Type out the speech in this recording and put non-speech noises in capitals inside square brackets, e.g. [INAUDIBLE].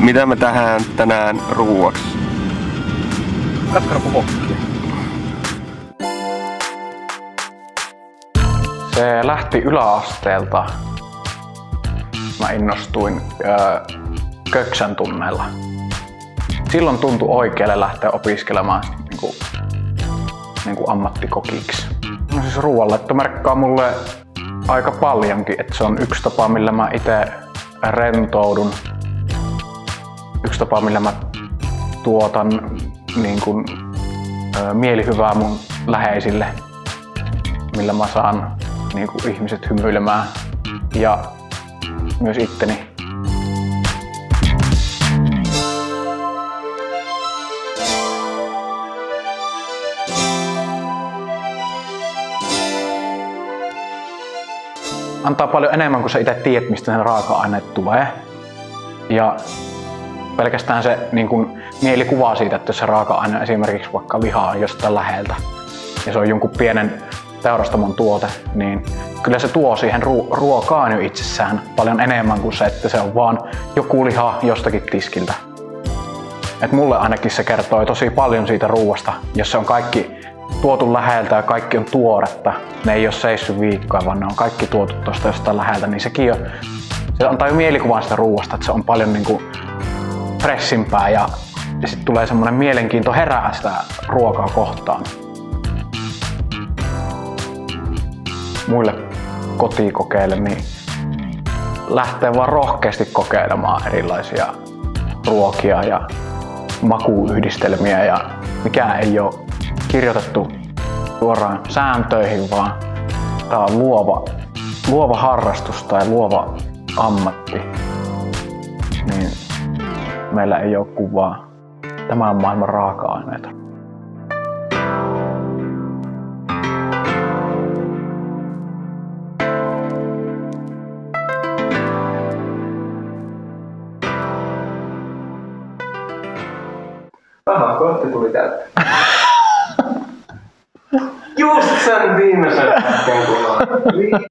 Mitä me tähän tänään ruuaksi? Katkarapupokki. Se lähti yläasteelta. Mä innostuin öö, Köksän tunneilla. Silloin tuntui oikealle lähteä opiskelemaan niin kuin, niin kuin ammattikokiksi. No siis ruoanlaitto merkkaa mulle aika paljonkin, että se on yksi tapa, millä mä itse rentoudun. Tapa, millä mä tuotan niin kuin, ö, mielihyvää mun läheisille, millä mä saan niin kuin, ihmiset hymyilemään ja myös itteni. Antaa paljon enemmän kuin sä itse tiedät, mistä ne raaka-aineet tulee. Ja pelkästään se niin kuin, mielikuva siitä, että jos se raaka-aine esimerkiksi vaikka lihaa jostain läheltä ja se on jonkun pienen teurastamon tuote, niin kyllä se tuo siihen ru- ruokaan jo itsessään paljon enemmän kuin se, että se on vaan joku liha jostakin tiskiltä. Et mulle ainakin se kertoo tosi paljon siitä ruoasta, jos se on kaikki tuotu läheltä ja kaikki on tuoretta. Ne ei ole seissyt viikkoa, vaan ne on kaikki tuotu tuosta jostain läheltä, niin sekin on, se antaa jo mielikuvan sitä ruoasta, että se on paljon niin kuin fressimpää ja, sitten tulee semmoinen mielenkiinto herää sitä ruokaa kohtaan. Muille kotikokeille, niin lähtee vaan rohkeasti kokeilemaan erilaisia ruokia ja makuyhdistelmiä ja mikään ei ole kirjoitettu suoraan sääntöihin, vaan tämä on luova, luova harrastus tai luova ammatti. Niin meillä ei ole kuvaa tämän maailman raaka-aineita. Aha, kohti tuli täyttä. Just sen viimeisen [LAUGHS] hetken kun